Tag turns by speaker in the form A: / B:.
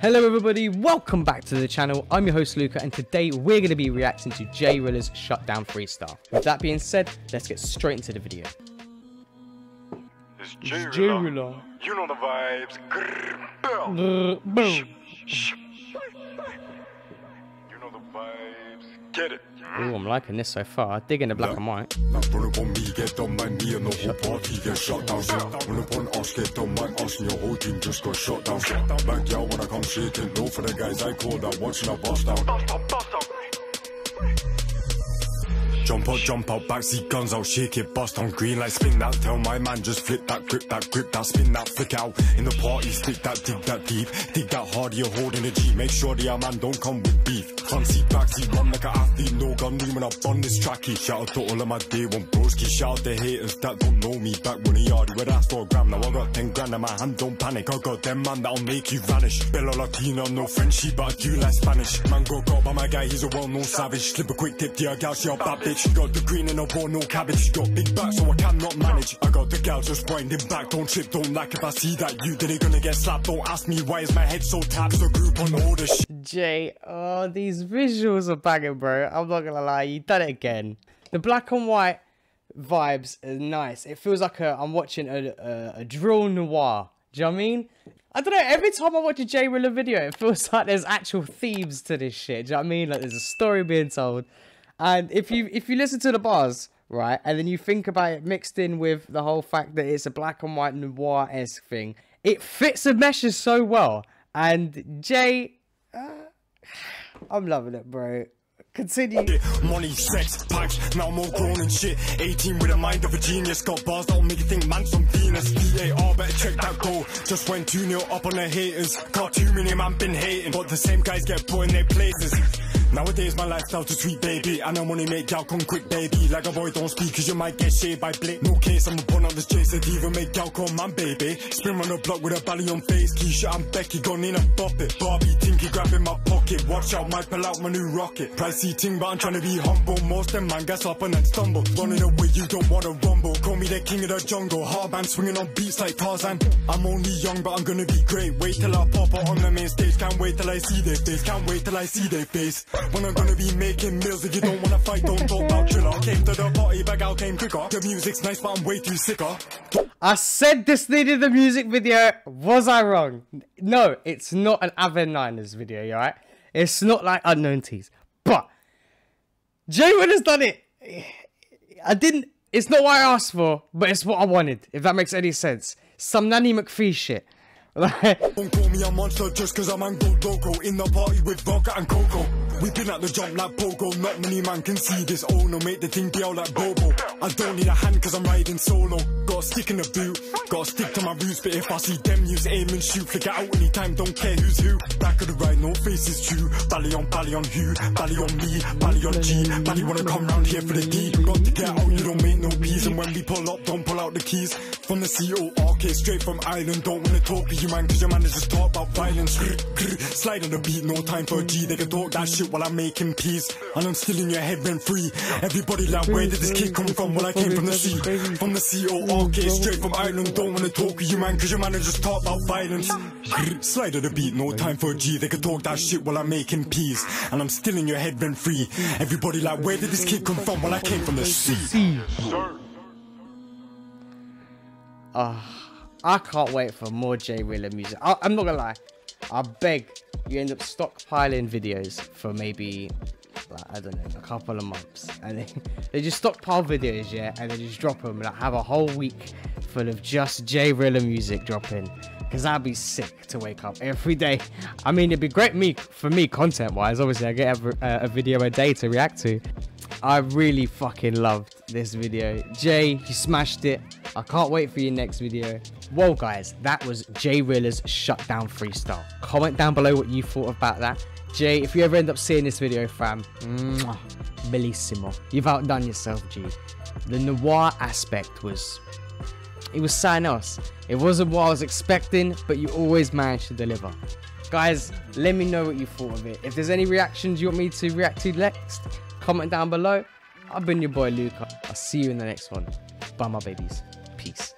A: Hello everybody, welcome back to the channel. I'm your host Luca and today we're going to be reacting to Jrilla's Shutdown Freestyle. With that being said, let's get straight into the video.
B: It's J
A: J
B: Rilla.
A: Rilla.
B: You know the vibes. Grrr,
A: Ooh, I'm liking this so far. Digging the black and white.
C: Now run up me, get on my knee and the whole party get shut down. Run up us, get on my us and your whole team just got shut down. Back y'all when I come shaking, low for the guys I called out, watching I bust down. Jump out, jump out, backseat guns out, shake it, bust on green light, spin that, tell my man, just flip that, grip that, grip that, spin that, flick out. In the party, stick that, dig that deep, dig that hard, you're holding the G, make sure the man don't come with beef. Front seat, backseat, run like an athlete, no gun, when I on this tracky. Shout out to all of my day one broski, shout out the haters that don't know me, back when the yard, where that's for a gram, now I got 10 grand in my hand, don't panic, I got them man that'll make you vanish. Bella Latina, no Frenchy, but I do like Spanish. Man got got by my guy, he's a well-known savage. Slip a quick tip, yeah, gal, she a bad bitch. Got the green and a war, no cabbage. She got big back, so I cannot manage. I got the gal just winding back, don't trip, don't lack. If I see that you, then they gonna get slapped. Don't ask me why is my head so tapped. The group on all the shit.
A: J, oh, these visuals are banging, bro. I'm not gonna lie, you done it again. The black and white vibes are nice. It feels like I'm watching a, a, a drill noir. Do you know what I mean? I don't know. Every time I watch a a Jrilla video, it feels like there's actual themes to this shit. Do you know what I mean? Like there's a story being told, and if you if you listen to the bars, right, and then you think about it mixed in with the whole fact that it's a black and white noir esque thing, it fits and meshes so well. And Jay, uh, I'm loving it, bro. Continue.
C: Money, sex, packs, now I'm all grown and shit. 18 with a mind of a genius. Got bars that'll make you think man's from Venus. VAR, better check that goal. Just went 2 0 up on the haters. Got too many man been hating, but the same guys get put in their places. Nowadays my lifestyle to sweet baby. I know money make y'all come quick baby. Like a boy don't speak cause you might get shaved by blick No case I'm a pun on this Jason Diva make y'all call man baby. Spin on the block with a belly on face. Keisha and Becky gone in a bop it Barbie Tinky grabbing my pocket. Watch out might pull out my new rocket. Pricey ting but I'm trying to be humble. Most them man gas up and then stumble. Running away you don't wanna rumble. Call me the king of the jungle. Hard man swinging on beats like Tarzan. I'm only young but I'm gonna be great. Wait till I pop out on the main stage. Can't wait till I see their face. Can't wait till I see their face when I'm gonna be making meals If you don't wanna fight, don't talk about driller Came to the party, back out came quicker The music's nice, but I'm way too sicker
A: I said this needed a music video. Was I wrong? No, it's not an Aven Niners video, you alright? It's not like Unknown T's. But Jay Wood has done it. I didn't. It's not what I asked for, but it's what I wanted. If that makes any sense. Some Nanny McPhee shit.
C: Don't call me a monster just cause I'm Ango Loco In the party with vodka and cocoa We been at the jump like Pogo. Not many man can see this. Oh no, make the thing out like Bobo. I don't need a hand cause I'm riding solo Got a stick in the boot. Got to stick to my roots But if I see them use aim and shoot. Flick it out anytime, don't care who's who. Back of the ride, no face is true. Bally on, bally on who? Bally on me, bally on G. Bally wanna come round here for the D. Got to get out, you don't make no peace. And when we pull up, don't pull out the keys. From the C-O-R-K, straight from Ireland. Don't wanna talk to you man Cause your man is just talk about violence. Slide on the beat, no time for a G. They can talk that shit while I'm making peace. And I'm still in your head rent free. Everybody like where did this kid come from? Well I came from the sea. From the C-O-R-K, straight from Ireland Don't wanna talk to you man Cause your man just talk about violence. Slide on the beat, no time for a G They can talk that shit while I'm making peace And I'm still in your head rent free Everybody like where did this kid come from? Well I came from the sea
B: Sir.
A: I can't wait for more Jrilla music. I, I'm not gonna lie. I beg you end up stockpiling videos for maybe I don't know a couple of months, and then they just stockpile videos, yeah, and they just drop them. Like have a whole week full of just Jrilla music dropping. Cause I'd be sick to wake up every day. I mean, it'd be great me for me content wise. Obviously, I get a, a, uh, a video a day to react to. I really fucking loved this video. Jay, you smashed it. I can't wait for your next video. Well, guys, that was Jrilla's Shutdown Freestyle. Comment down below what you thought about that. Jay, if you ever end up seeing this video, fam, mwah, bellissimo. You've outdone yourself, G. The noir aspect was it was something else. It wasn't what I was expecting, but you always managed to deliver. Guys, let me know what you thought of it. If there's any reactions you want me to react to next, comment down below. I've been your boy Luca. I'll see you in the next one. Bye, my babies. Peace.